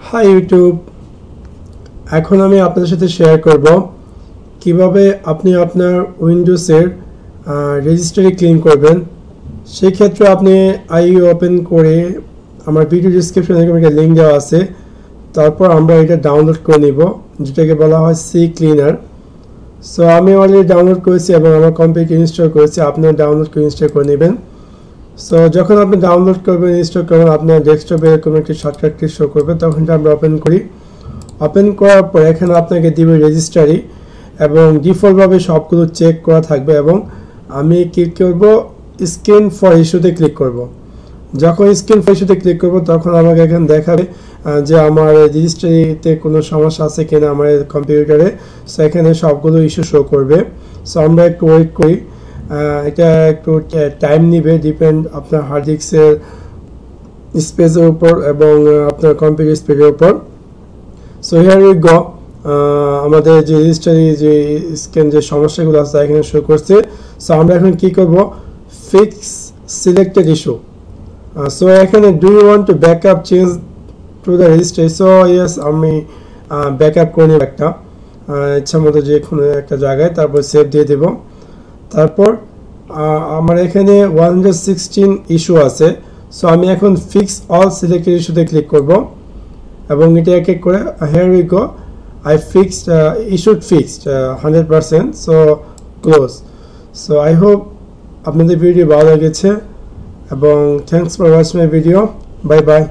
High YouTube এখন আমি আপনাদের সাথে শেয়ার করব কীভাবে আপনি আপনার উইন্ডোজের রেজিস্ট্রি ক্লিন করবেন। সেই ক্ষেত্রে আপনি আই ওপেন করে আমার ভিডিও ডিসক্রিপশনে একটা লিঙ্ক দেওয়া আছে। তারপর আমরা এটা ডাউনলোড করে নিব, যেটাকে বলা হয় সি ক্লিনার সো আমি অলরেডি ডাউনলোড করেছি এবং আমার কম্পিউটার ইনস্টল করেছি আপনারা ডাউনলোড করে ইনস্টল করে নেবেন। সো যখন আপনি ডাউনলোড করবেন ইনস্টল করবেন, আপনার ডেস্কটপে এরকম একটি শর্টকাট কি শো করবে, তখন আমরা ওপেন করি। ওপেন করার পর এখানে আপনাকে দিবে রেজিস্টারি এবং ডিফল্টভাবে সবগুলো চেক করা থাকবে এবং আমি ক্লিক করব স্ক্রিন ফর ইস্যুতে ক্লিক করব। যখন স্ক্রিন ফর ইস্যুতে ক্লিক করব, তখন আমাকে এখানে দেখাবে যে আমার রেজিস্ট্রিতে কোনো সমস্যা আছে কিনা আমার কম্পিউটারে সো এখানে সবগুলো ইস্যু শো করবে। সো আমরা একটু ওয়েট করি। এটা একটু টাইম নিবে ডিপেন্ড আপনার হার্ড ডিস্কের স্পেসের উপর এবং আপনার কম্পিউটার স্পিডের উপর। সো হিয়ার উই গ আমাদের যে রেজিস্টারি যে স্ক্যান যে সমস্যাগুলো আছে এখানে শো করছে। সো আমরা এখন কি করব? ফিক্স সিলেক্টেড ইস্যু সো এখানে do you want to back up change to the registry so yes আমি ব্যাক আপ করে নেব একটা। ইচ্ছা মতো যে কোনো একটা জায়গায়, তারপর সেভ দিয়ে দেব। তারপর আমার এখানে ওয়ান ইস্যু আছে। সো আমি এখন ফিক্স অল সিলেক্টেড ইস্যুতে ক্লিক করব এবং এটা এক এক করে here we go I fixed issued fixed hundred percent so close so I hope আপনাদের ভিডিও ভালো লেগেছে এবং thanks for watch my video bye bye